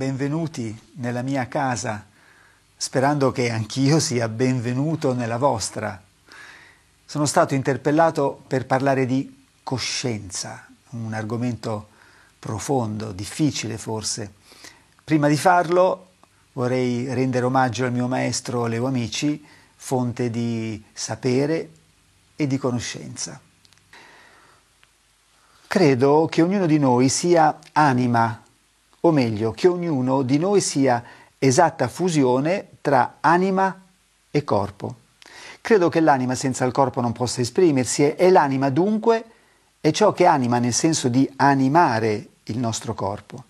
benvenuti nella mia casa, sperando che anch'io sia benvenuto nella vostra. Sono stato interpellato per parlare di coscienza, un argomento profondo, difficile forse. Prima di farlo vorrei rendere omaggio al mio maestro Leo Amici, fonte di sapere e di conoscenza. Credo che ognuno di noi sia anima, o meglio, che ognuno di noi sia esatta fusione tra anima e corpo. Credo che l'anima senza il corpo non possa esprimersi e l'anima dunque è ciò che anima nel senso di animare il nostro corpo.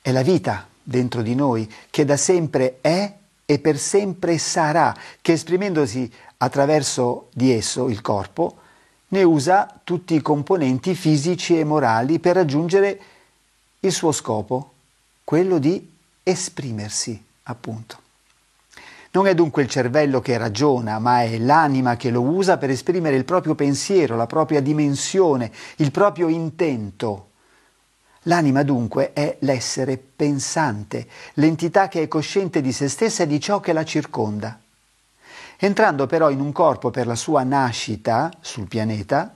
È la vita dentro di noi che da sempre è e per sempre sarà, che esprimendosi attraverso di esso, il corpo, ne usa tutti i componenti fisici e morali per raggiungere il suo scopo, quello di esprimersi, appunto. Non è dunque il cervello che ragiona, ma è l'anima che lo usa per esprimere il proprio pensiero, la propria dimensione, il proprio intento. L'anima dunque è l'essere pensante, l'entità che è cosciente di se stessa e di ciò che la circonda. Entrando però in un corpo per la sua nascita sul pianeta,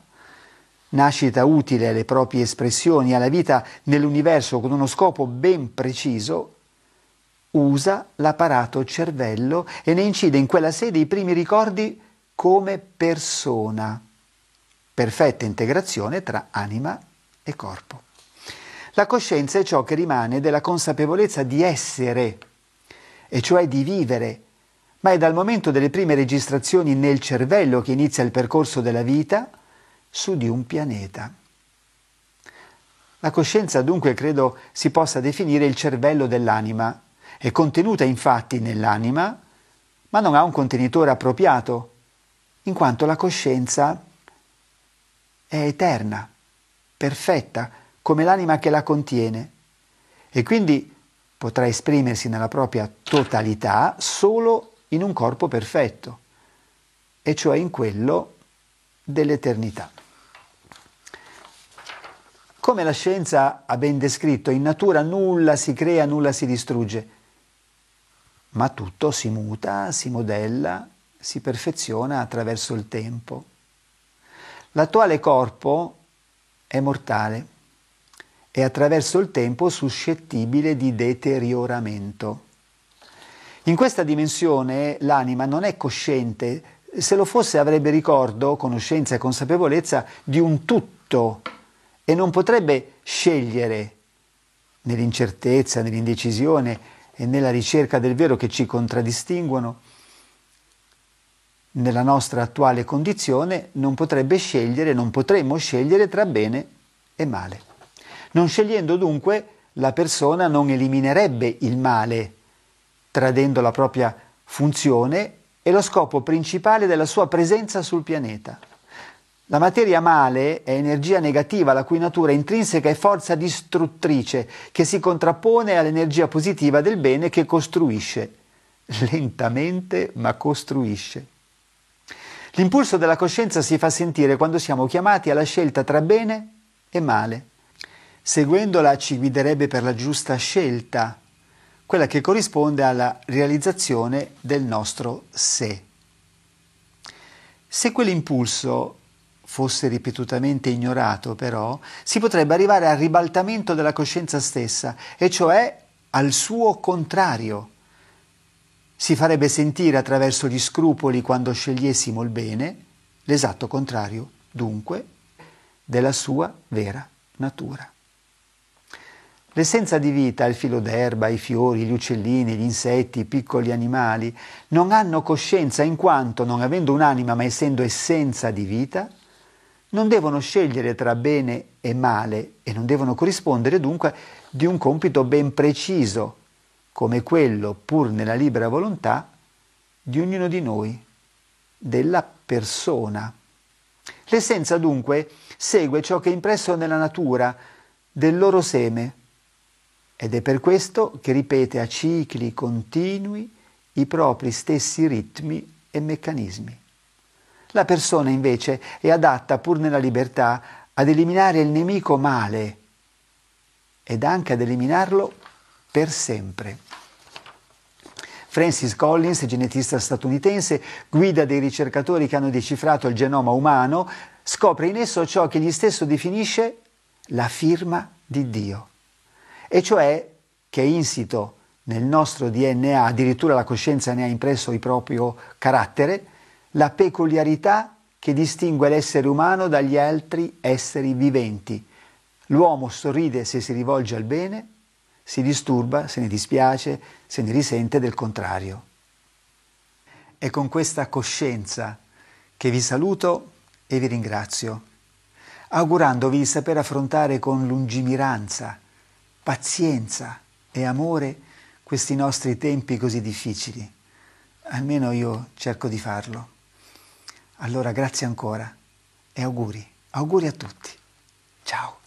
nascita utile alle proprie espressioni, alla vita nell'universo con uno scopo ben preciso, usa l'apparato cervello e ne incide in quella sede i primi ricordi come persona. Perfetta integrazione tra anima e corpo. La coscienza è ciò che rimane della consapevolezza di essere, e cioè di vivere ma è dal momento delle prime registrazioni nel cervello che inizia il percorso della vita su di un pianeta. La coscienza dunque credo si possa definire il cervello dell'anima. È contenuta infatti nell'anima, ma non ha un contenitore appropriato, in quanto la coscienza è eterna, perfetta, come l'anima che la contiene, e quindi potrà esprimersi nella propria totalità solo in un corpo perfetto, e cioè in quello dell'eternità. Come la scienza ha ben descritto, in natura nulla si crea, nulla si distrugge, ma tutto si muta, si modella, si perfeziona attraverso il tempo. L'attuale corpo è mortale e attraverso il tempo suscettibile di deterioramento. In questa dimensione l'anima non è cosciente, se lo fosse avrebbe ricordo, conoscenza e consapevolezza di un tutto e non potrebbe scegliere nell'incertezza, nell'indecisione e nella ricerca del vero che ci contraddistinguono. Nella nostra attuale condizione non potrebbe scegliere, non potremmo scegliere tra bene e male. Non scegliendo dunque, la persona non eliminerebbe il male, tradendo la propria funzione e lo scopo principale della sua presenza sul pianeta. La materia male è energia negativa, la cui natura intrinseca è forza distruttrice, che si contrappone all'energia positiva del bene che costruisce, lentamente ma costruisce. L'impulso della coscienza si fa sentire quando siamo chiamati alla scelta tra bene e male. Seguendola ci guiderebbe per la giusta scelta, quella che corrisponde alla realizzazione del nostro sé. Se quell'impulso fosse ripetutamente ignorato, però, si potrebbe arrivare al ribaltamento della coscienza stessa, e cioè al suo contrario. Si farebbe sentire attraverso gli scrupoli quando scegliessimo il bene, l'esatto contrario, dunque, della sua vera natura. L'essenza di vita, il filo d'erba, i fiori, gli uccellini, gli insetti, i piccoli animali, non hanno coscienza in quanto, non avendo un'anima ma essendo essenza di vita, non devono scegliere tra bene e male e non devono corrispondere dunque di un compito ben preciso, come quello, pur nella libera volontà, di ognuno di noi, della persona. L'essenza dunque segue ciò che è impresso nella natura del loro seme ed è per questo che ripete a cicli continui i propri stessi ritmi e meccanismi. La persona invece è adatta, pur nella libertà, ad eliminare il nemico male ed anche ad eliminarlo per sempre. Francis Collins, genetista statunitense, guida dei ricercatori che hanno decifrato il genoma umano, scopre in esso ciò che egli stesso definisce la firma di Dio, e cioè che è insito nel nostro DNA, addirittura la coscienza ne ha impresso il proprio carattere, la peculiarità che distingue l'essere umano dagli altri esseri viventi. L'uomo sorride se si rivolge al bene, si disturba se ne dispiace, se ne risente del contrario. È con questa coscienza che vi saluto e vi ringrazio, augurandovi di saper affrontare con lungimiranza, pazienza e amore questi nostri tempi così difficili. Almeno io cerco di farlo. Allora grazie ancora e auguri, auguri a tutti. Ciao.